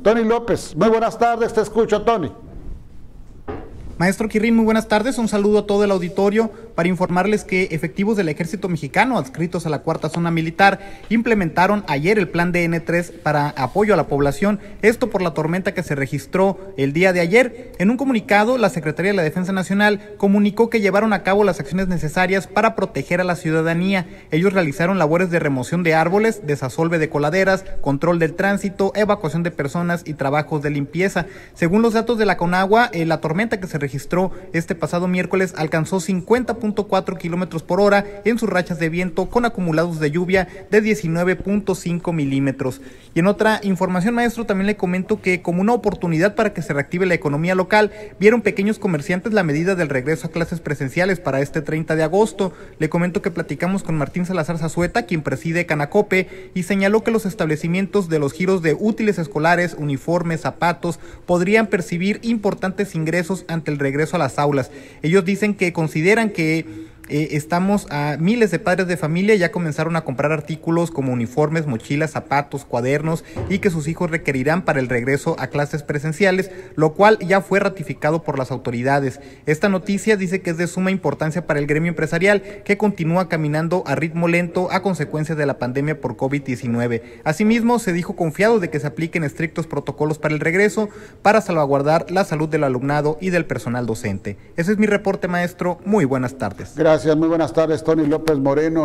Tony López, muy buenas tardes, te escucho, Tony. Maestro Quirrín, muy buenas tardes. Un saludo a todo el auditorio para informarles que efectivos del ejército mexicano adscritos a la cuarta zona militar implementaron ayer el plan DN3 para apoyo a la población. Esto por la tormenta que se registró el día de ayer. En un comunicado, la Secretaría de la Defensa Nacional comunicó que llevaron a cabo las acciones necesarias para proteger a la ciudadanía. Ellos realizaron labores de remoción de árboles, desasolve de coladeras, control del tránsito, evacuación de personas y trabajos de limpieza. Según los datos de la Conagua, eh, la tormenta que se registró registró este pasado miércoles alcanzó 50.4 kilómetros por hora en sus rachas de viento con acumulados de lluvia de 19.5 milímetros. Y en otra información, maestro, también le comento que como una oportunidad para que se reactive la economía local, vieron pequeños comerciantes la medida del regreso a clases presenciales para este 30 de agosto. Le comento que platicamos con Martín Salazar Zazueta, quien preside Canacope, y señaló que los establecimientos de los giros de útiles escolares, uniformes, zapatos, podrían percibir importantes ingresos ante el regreso a las aulas. Ellos dicen que consideran que eh, estamos a miles de padres de familia ya comenzaron a comprar artículos como uniformes, mochilas, zapatos, cuadernos y que sus hijos requerirán para el regreso a clases presenciales, lo cual ya fue ratificado por las autoridades. Esta noticia dice que es de suma importancia para el gremio empresarial que continúa caminando a ritmo lento a consecuencia de la pandemia por COVID-19. Asimismo, se dijo confiado de que se apliquen estrictos protocolos para el regreso para salvaguardar la salud del alumnado y del personal docente. Ese es mi reporte, maestro. Muy buenas tardes. Gracias, muy buenas tardes, Tony López Moreno.